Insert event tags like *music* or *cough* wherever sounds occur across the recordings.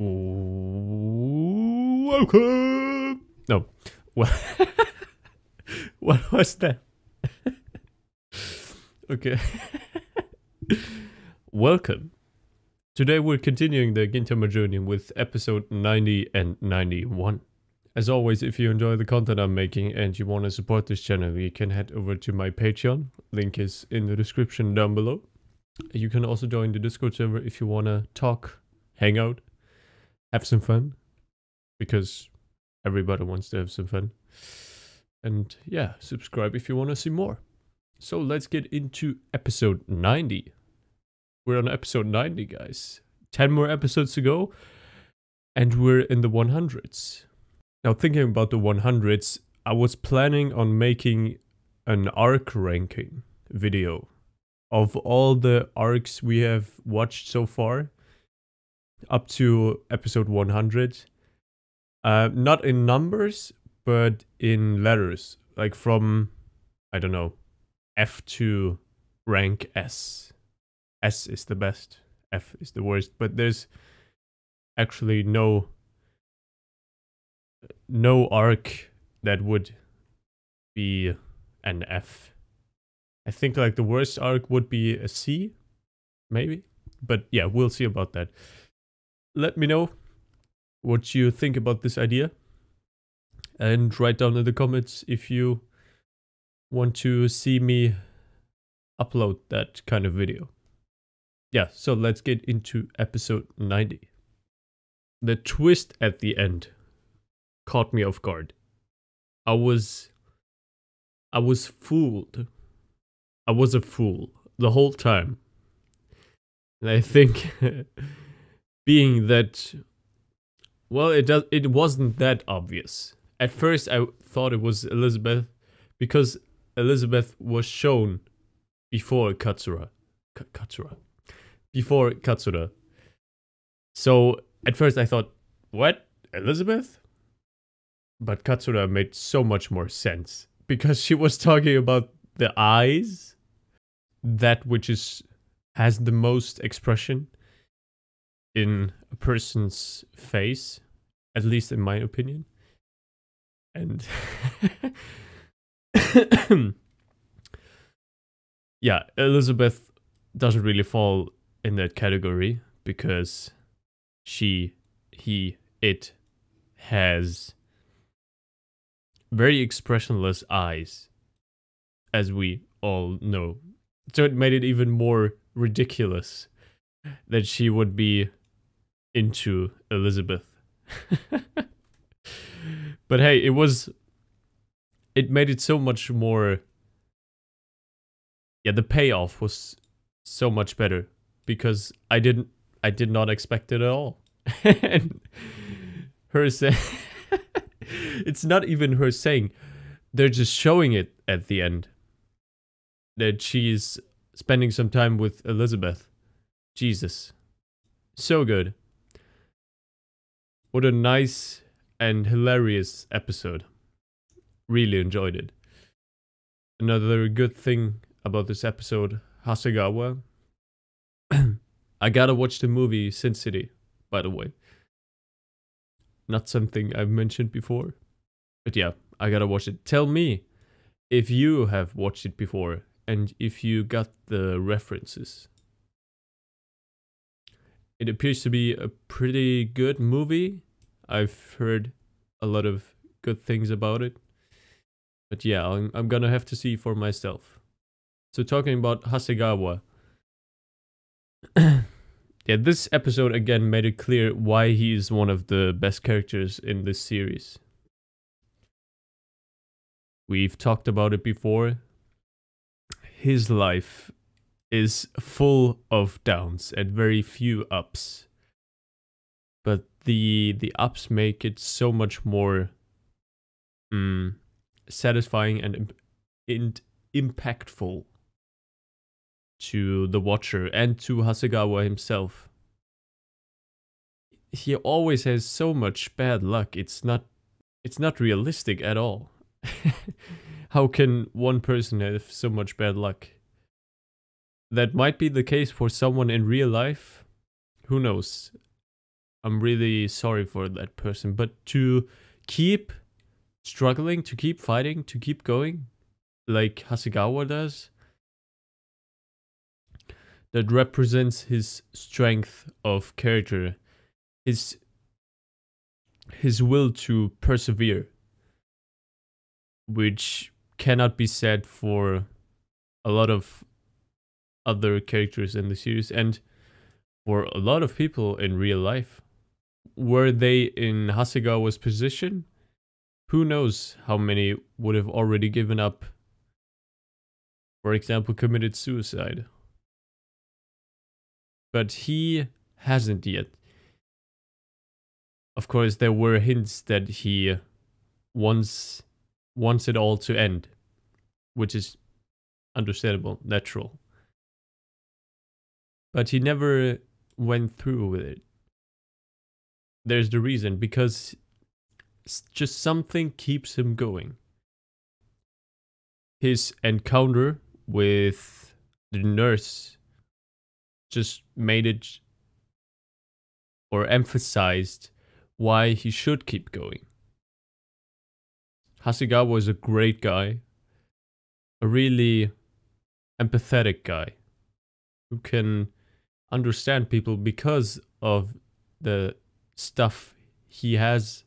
Welcome. No. What? *laughs* what was that? *laughs* okay. *laughs* Welcome. Today we're continuing the Gintama journey with episode 90 and 91. As always, if you enjoy the content I'm making and you want to support this channel, you can head over to my Patreon. Link is in the description down below. You can also join the Discord server if you want to talk, hang out, have some fun. Because everybody wants to have some fun. And yeah, subscribe if you want to see more. So let's get into episode 90. We're on episode 90, guys. 10 more episodes to go. And we're in the 100s. Now, thinking about the 100s, I was planning on making an arc ranking video of all the arcs we have watched so far up to episode 100. Uh, not in numbers, but in letters. Like from, I don't know, F to rank S. S is the best, F is the worst. But there's actually no no arc that would be an F. I think like the worst arc would be a C, maybe. But yeah, we'll see about that. Let me know what you think about this idea. And write down in the comments if you want to see me upload that kind of video. Yeah, so let's get into episode 90. The twist at the end caught me off guard. I was I was fooled. I was a fool the whole time. And I think *laughs* being that well it does it wasn't that obvious. At first I thought it was Elizabeth because Elizabeth was shown before Katsura. K Katsura. Before Katsura. So at first I thought, what? Elizabeth? But Katsura made so much more sense because she was talking about the eyes, that which is has the most expression in a person's face, at least in my opinion. And *coughs* yeah, Elizabeth doesn't really fall in that category because she, he, it has very expressionless eyes, as we all know. So it made it even more ridiculous that she would be into Elizabeth. but hey, it was. It made it so much more. Yeah, the payoff was so much better because I didn't. I did not expect it at all. *laughs* and her saying. *laughs* it's not even her saying. They're just showing it at the end. That she's spending some time with Elizabeth. Jesus. So good. What a nice and hilarious episode. Really enjoyed it. Another good thing about this episode, Hasegawa. *clears throat* I gotta watch the movie Sin City, by the way. Not something I've mentioned before. But yeah, I gotta watch it. Tell me if you have watched it before and if you got the references. It appears to be a pretty good movie. I've heard a lot of good things about it. But yeah, I'm, I'm gonna have to see for myself. So talking about Hasegawa. *clears throat* yeah, this episode again made it clear why he is one of the best characters in this series. We've talked about it before. His life is full of downs and very few ups. But the the ups make it so much more mm, satisfying and, and impactful to the watcher and to Hasegawa himself. He always has so much bad luck. It's not it's not realistic at all. *laughs* How can one person have so much bad luck? That might be the case for someone in real life. Who knows? I'm really sorry for that person. But to keep struggling, to keep fighting, to keep going, like Hasegawa does, that represents his strength of character, his his will to persevere, which cannot be said for a lot of other characters in the series and for a lot of people in real life. Were they in Hasegawa's position? Who knows how many would have already given up, for example, committed suicide. But he hasn't yet. Of course, there were hints that he wants wants it all to end, which is understandable, natural. But he never went through with it. There's the reason because just something keeps him going. His encounter with the nurse just made it or emphasized why he should keep going. Hasegawa was a great guy, a really empathetic guy who can understand people because of the stuff he has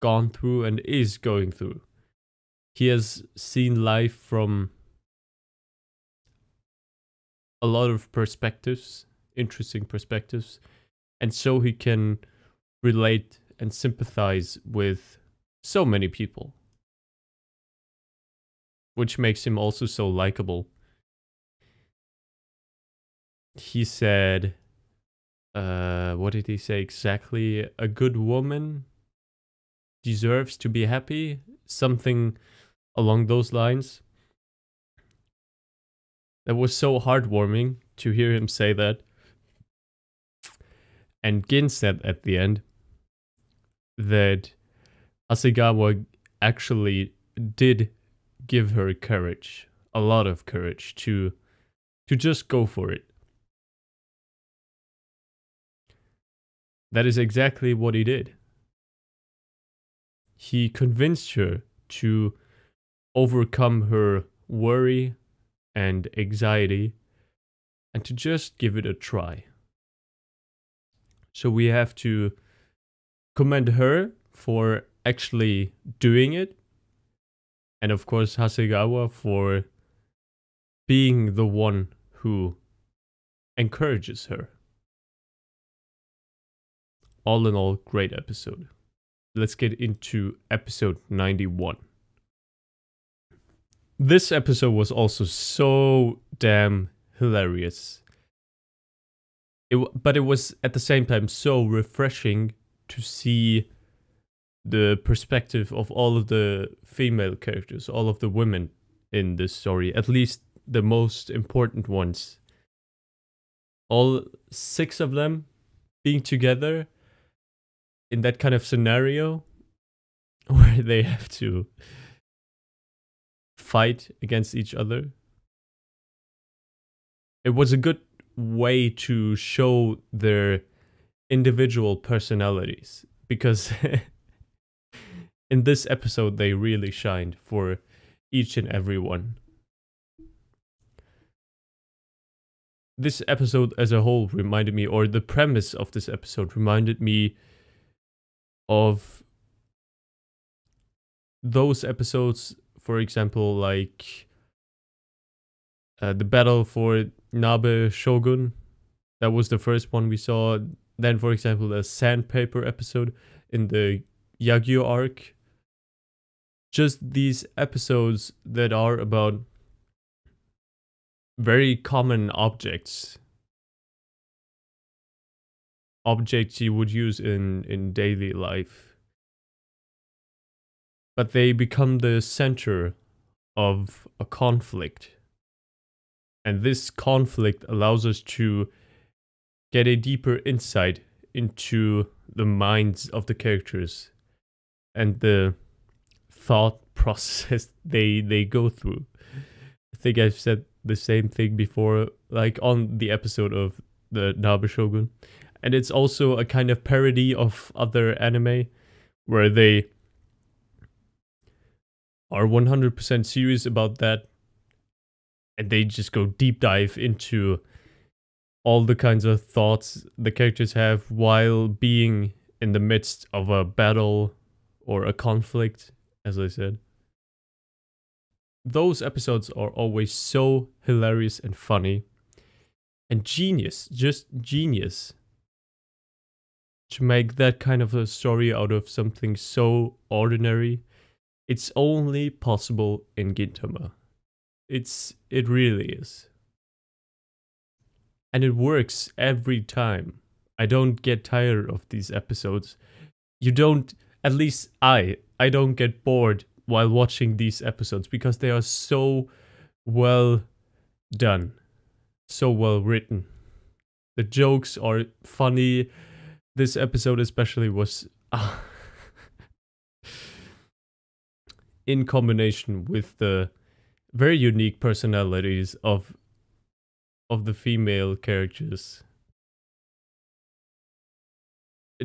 gone through and is going through. He has seen life from a lot of perspectives, interesting perspectives, and so he can relate and sympathize with so many people, which makes him also so likable. He said, uh, what did he say exactly? A good woman deserves to be happy, something along those lines. That was so heartwarming to hear him say that. And Gin said at the end, that Hasegawa actually did give her courage, a lot of courage to to just go for it. That is exactly what he did. He convinced her to overcome her worry and anxiety and to just give it a try. So we have to commend her for actually doing it. And of course, Hasegawa for being the one who encourages her. All in all, great episode. Let's get into episode 91. This episode was also so damn hilarious. It, but it was at the same time so refreshing to see the perspective of all of the female characters, all of the women in this story, at least the most important ones. All six of them being together in that kind of scenario *laughs* where they have to fight against each other. It was a good way to show their individual personalities because *laughs* in this episode they really shined for each and every one. This episode as a whole reminded me, or the premise of this episode reminded me of those episodes, for example, like uh, the battle for Nabe Shogun. That was the first one we saw. Then, for example, the sandpaper episode in the Yagyu arc. Just these episodes that are about very common objects. Objects you would use in, in daily life. But they become the center of a conflict. And this conflict allows us to get a deeper insight into the minds of the characters and the thought *laughs* process they they go through. I think I've said the same thing before, like on the episode of the Nabe Shogun. And it's also a kind of parody of other anime where they are 100% serious about that. And they just go deep dive into all the kinds of thoughts the characters have while being in the midst of a battle or a conflict as i said. Those episodes are always so hilarious and funny. And genius just genius to make that kind of a story out of something so ordinary it's only possible in Gintama. It's it really is. And it works every time. I don't get tired of these episodes. You don't at least I I don't get bored while watching these episodes because they are so well done. So well written. The jokes are funny. This episode especially was uh, *laughs* in combination with the very unique personalities of of the female characters.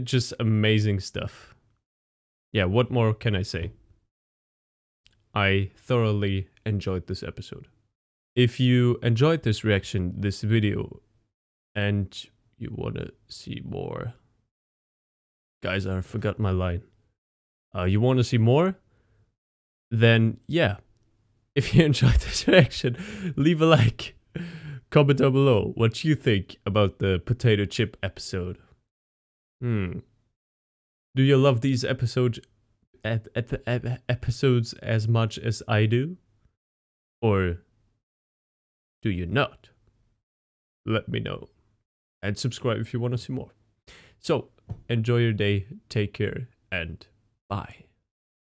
Just amazing stuff. Yeah, what more can I say? I thoroughly enjoyed this episode. If you enjoyed this reaction, this video, and you want to see more, guys, I forgot my line. Uh, you want to see more? then yeah, *laughs* if you enjoyed this *laughs* reaction, leave a like. Comment down below what you think about the potato chip episode. Hmm. Do you love these episodes ep ep ep episodes as much as I do? Or do you not? Let me know. And subscribe if you want to see more. So, enjoy your day, take care, and bye.